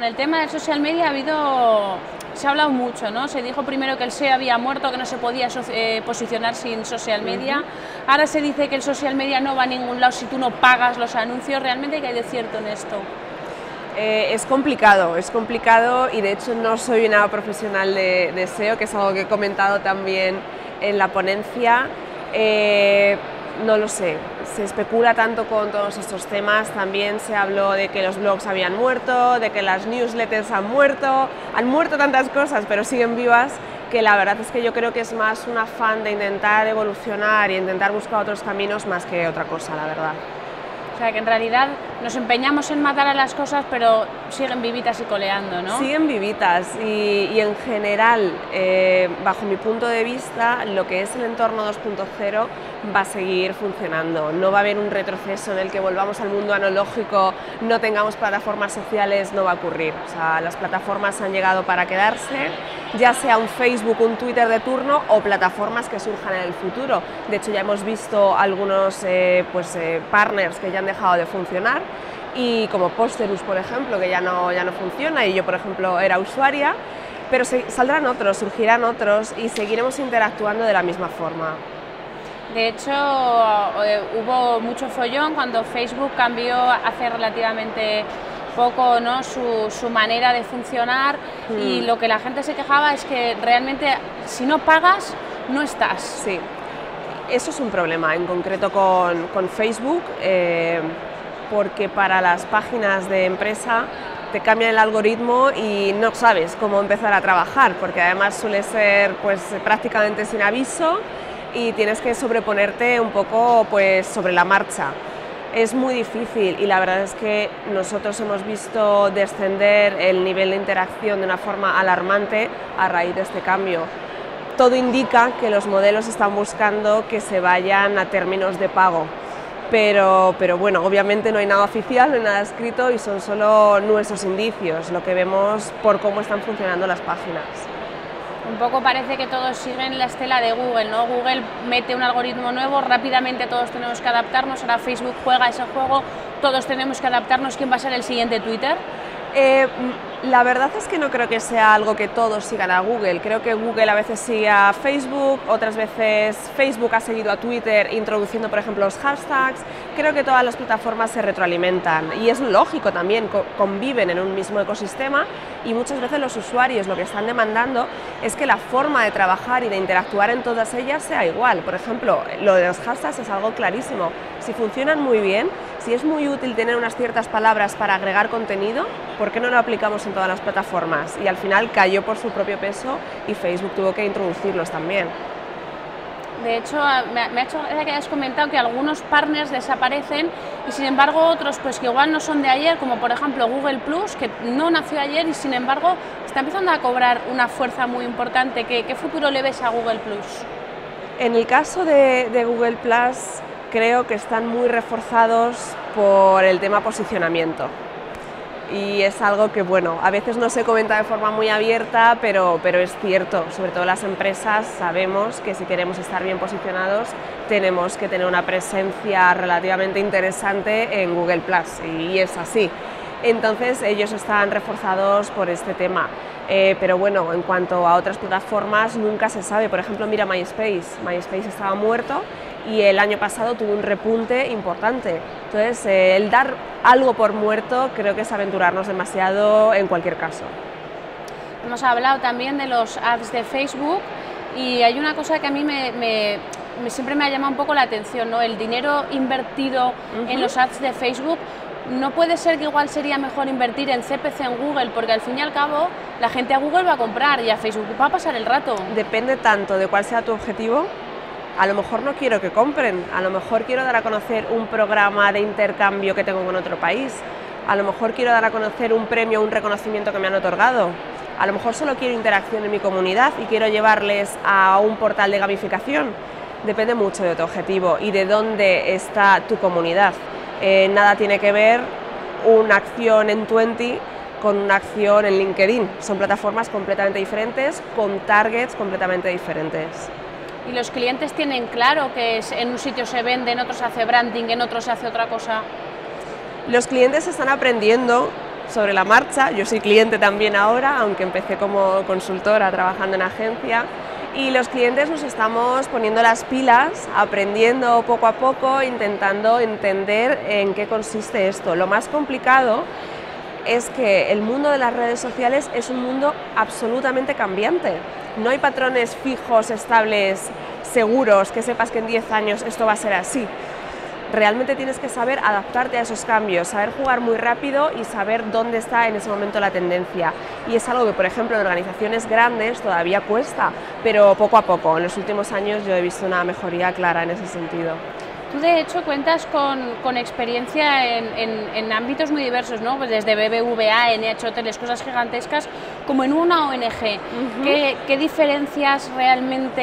Con el tema del social media ha habido, se ha hablado mucho, ¿no? Se dijo primero que el SEO había muerto, que no se podía eh, posicionar sin social media. Ahora se dice que el social media no va a ningún lado si tú no pagas los anuncios. ¿Realmente qué hay de cierto en esto? Eh, es complicado, es complicado y de hecho no soy una profesional de, SEO, que es algo que he comentado también en la ponencia. Eh, no lo sé, se especula tanto con todos estos temas, también se habló de que los blogs habían muerto, de que las newsletters han muerto, han muerto tantas cosas pero siguen vivas que la verdad es que yo creo que es más un afán de intentar evolucionar y intentar buscar otros caminos más que otra cosa, la verdad. O sea, que en realidad nos empeñamos en matar a las cosas, pero siguen vivitas y coleando, ¿no? Siguen vivitas y, en general, eh, bajo mi punto de vista, lo que es el entorno 2.0 va a seguir funcionando. No va a haber un retroceso en el que volvamos al mundo analógico, no tengamos plataformas sociales, no va a ocurrir. O sea, las plataformas han llegado para quedarse, ya sea un Facebook, un Twitter de turno o plataformas que surjan en el futuro. De hecho, ya hemos visto algunos eh, pues, eh, partners que ya han dejado de funcionar y como Posterus, por ejemplo, que ya no, ya no funciona y yo, por ejemplo, era usuaria, pero saldrán otros, surgirán otros y seguiremos interactuando de la misma forma. De hecho, eh, hubo mucho follón cuando Facebook cambió hace relativamente poco ¿no? su, su manera de funcionar y hmm. lo que la gente se quejaba es que realmente si no pagas, no estás. Sí, eso es un problema, en concreto con, con Facebook. Eh, porque para las páginas de empresa te cambian el algoritmo y no sabes cómo empezar a trabajar, porque además suele ser pues prácticamente sin aviso y tienes que sobreponerte un poco pues sobre la marcha. Es muy difícil y la verdad es que nosotros hemos visto descender el nivel de interacción de una forma alarmante a raíz de este cambio. Todo indica que los modelos están buscando que se vayan a términos de pago, pero, pero bueno, obviamente no hay nada oficial, no hay nada escrito y son solo nuestros indicios, lo que vemos por cómo están funcionando las páginas. Un poco parece que todos siguen la estela de Google, ¿no? Google mete un algoritmo nuevo, rápidamente todos tenemos que adaptarnos, ahora Facebook juega ese juego, todos tenemos que adaptarnos, ¿quién va a ser el siguiente Twitter? Eh, la verdad es que no creo que sea algo que todos sigan a Google. Creo que Google a veces sigue a Facebook, otras veces Facebook ha seguido a Twitter introduciendo, por ejemplo, los hashtags. Creo que todas las plataformas se retroalimentan y es lógico también, conviven en un mismo ecosistema y muchas veces los usuarios lo que están demandando es que la forma de trabajar y de interactuar en todas ellas sea igual. Por ejemplo, lo de los hashtags es algo clarísimo. Si funcionan muy bien, si es muy útil tener unas ciertas palabras para agregar contenido, ¿por qué no lo aplicamos en todas las plataformas? Y al final cayó por su propio peso y Facebook tuvo que introducirlos también. De hecho, me ha hecho gracia que hayas comentado que algunos partners desaparecen y sin embargo otros pues que igual no son de ayer, como por ejemplo Google Plus, que no nació ayer y sin embargo está empezando a cobrar una fuerza muy importante. ¿Qué, futuro le ves a Google Plus? En el caso de, de Google Plus, creo que están muy reforzados por el tema posicionamiento. Y es algo que, bueno, a veces no se comenta de forma muy abierta, pero, pero es cierto. Sobre todo las empresas sabemos que si queremos estar bien posicionados, tenemos que tener una presencia relativamente interesante en Google Plus, y es así. Entonces ellos están reforzados por este tema. Eh, pero bueno, en cuanto a otras plataformas, nunca se sabe. Por ejemplo, mira MySpace. MySpace estaba muerto y el año pasado tuvo un repunte importante. Entonces, eh, el dar algo por muerto creo que es aventurarnos demasiado en cualquier caso. Hemos hablado también de los ads de Facebook y hay una cosa que a mí me, siempre me ha llamado un poco la atención, ¿no? el dinero invertido en los ads de Facebook. No puede ser que igual sería mejor invertir en CPC en Google, porque al fin y al cabo la gente a Google va a comprar y a Facebook va a pasar el rato. Depende tanto de cuál sea tu objetivo a lo mejor no quiero que compren, a lo mejor quiero dar a conocer un programa de intercambio que tengo con otro país, a lo mejor quiero dar a conocer un premio, un reconocimiento que me han otorgado, a lo mejor solo quiero interacción en mi comunidad y quiero llevarles a un portal de gamificación. Depende mucho de tu objetivo y de dónde está tu comunidad. Eh, nada tiene que ver una acción en Twenty con una acción en LinkedIn. Son plataformas completamente diferentes, con targets completamente diferentes. ¿Y los clientes tienen claro que en un sitio se vende, en otro se hace branding, en otro se hace otra cosa? Los clientes están aprendiendo sobre la marcha. Yo soy cliente también ahora, aunque empecé como consultora trabajando en agencia. Y los clientes nos estamos poniendo las pilas, aprendiendo poco a poco, intentando entender en qué consiste esto. Lo más complicado es que el mundo de las redes sociales es un mundo absolutamente cambiante. No hay patrones fijos, estables, seguros, que sepas que en 10 años esto va a ser así realmente tienes que saber adaptarte a esos cambios, saber jugar muy rápido y saber dónde está en ese momento la tendencia. Y es algo que, por ejemplo, en organizaciones grandes todavía cuesta, pero poco a poco. En los últimos años yo he visto una mejoría clara en ese sentido. Tú de hecho cuentas con, experiencia en, ámbitos muy diversos, ¿no? Pues desde BBVA, NH Hoteles, cosas gigantescas, como en una ONG. ¿Qué, diferencias realmente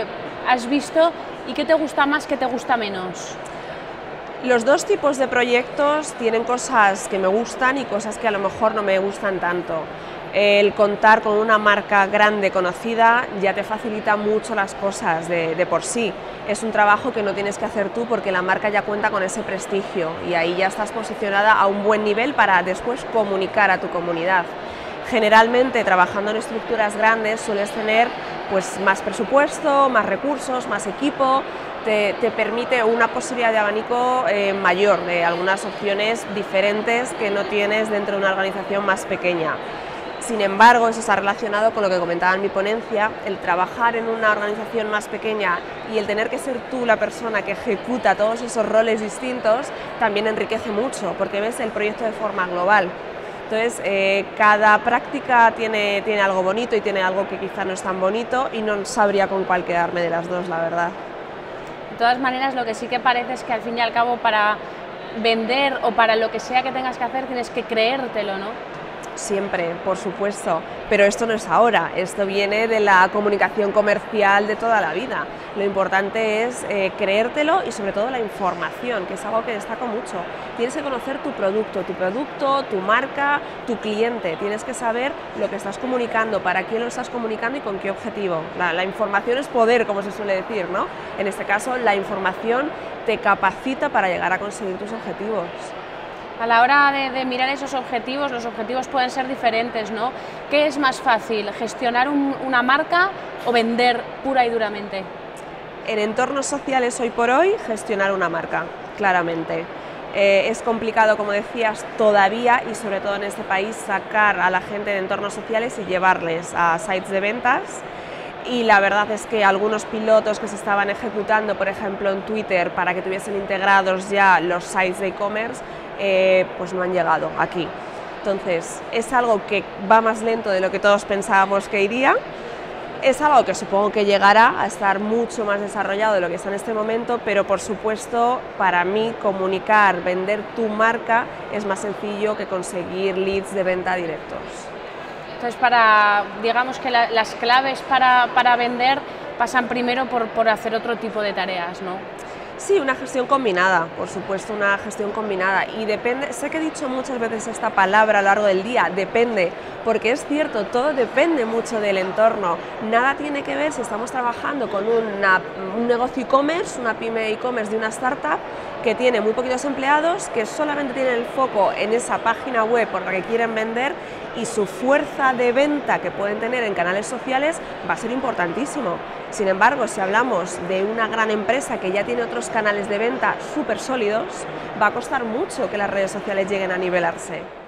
eh, has visto y qué te gusta más, qué te gusta menos? Los dos tipos de proyectos tienen cosas que me gustan y cosas que a lo mejor no me gustan tanto. El contar con una marca grande, conocida, ya te facilita mucho las cosas de, por sí. Es un trabajo que no tienes que hacer tú porque la marca ya cuenta con ese prestigio y ahí ya estás posicionada a un buen nivel para después comunicar a tu comunidad. Generalmente trabajando en estructuras grandes sueles tener pues, más presupuesto, más recursos, más equipo, te, permite una posibilidad de abanico eh, mayor, de algunas opciones diferentes que no tienes dentro de una organización más pequeña. Sin embargo, eso está relacionado con lo que comentaba en mi ponencia, el trabajar en una organización más pequeña y el tener que ser tú la persona que ejecuta todos esos roles distintos también enriquece mucho, porque ves el proyecto de forma global. Entonces, eh, cada práctica tiene, tiene algo bonito y tiene algo que quizá no es tan bonito y no sabría con cuál quedarme de las dos, la verdad. De todas maneras, lo que sí que parece es que al fin y al cabo para vender o para lo que sea que tengas que hacer tienes que creértelo, ¿no? Siempre, por supuesto, pero esto no es ahora, esto viene de la comunicación comercial de toda la vida. Lo importante es eh, creértelo y sobre todo la información, que es algo que destaco mucho. Tienes que conocer tu producto, tu producto, tu marca, tu cliente. Tienes que saber lo que estás comunicando, para quién lo estás comunicando y con qué objetivo. La, la información es poder, como se suele decir, ¿no? En este caso, la información te capacita para llegar a conseguir tus objetivos. A la hora de, mirar esos objetivos, los objetivos pueden ser diferentes, ¿no? ¿Qué es más fácil, gestionar una marca o vender pura y duramente? En entornos sociales hoy por hoy, gestionar una marca, claramente. Eh, es complicado, como decías, todavía y sobre todo en este país sacar a la gente de entornos sociales y llevarles a sites de ventas y la verdad es que algunos pilotos que se estaban ejecutando, por ejemplo en Twitter, para que tuviesen integrados ya los sites de e-commerce, eh, pues no han llegado aquí. Entonces, es algo que va más lento de lo que todos pensábamos que iría. Es algo que supongo que llegará a estar mucho más desarrollado de lo que está en este momento, pero por supuesto, para mí, comunicar, vender tu marca es más sencillo que conseguir leads de venta directos. Entonces, para, digamos que las claves para, para, vender pasan primero por, por hacer otro tipo de tareas, ¿no? Sí, una gestión combinada, por supuesto, una gestión combinada. Y depende, sé que he dicho muchas veces esta palabra a lo largo del día, depende, porque es cierto, todo depende mucho del entorno. Nada tiene que ver si estamos trabajando con un negocio e-commerce, una pyme e-commerce de una startup que tiene muy poquitos empleados, que solamente tienen el foco en esa página web por la que quieren vender y su fuerza de venta que pueden tener en canales sociales va a ser importantísimo. Sin embargo, si hablamos de una gran empresa que ya tiene otros canales de venta súper sólidos, va a costar mucho que las redes sociales lleguen a nivelarse.